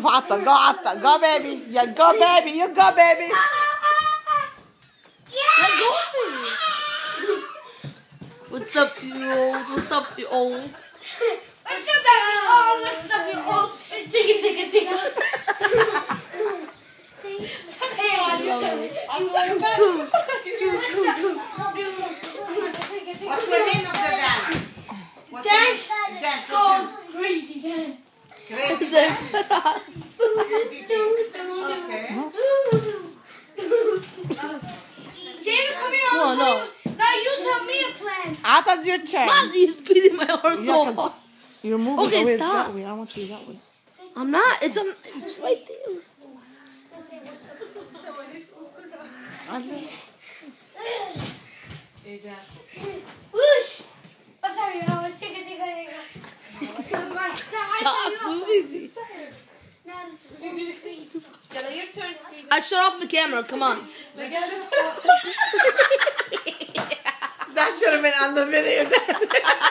fatta, go Atta, go baby. You go baby, you go baby. Let go of it. What's up, you old? What's up, you old? What's up, you old? Oh, what's up, you old? I'm going back. What's the name of the dance? What's Dance the name? Dance. called Greedy Dance. Great. Is it for us? Okay. David, come here. No, no. Now you tell me a plan. Atta's your turn. Man, you're squeezing my arm Yeah, so 'cause hard. You're moving Okay, away stop. that way. I don't want you that way. I'm not. It's on. It's right there. Whoosh. Oh, sorry. I was tigga, tigga, tigga. Stop moving me. Stella, your turn, Steven. I shut off the camera. Come on. Look at it. That should have been on the video.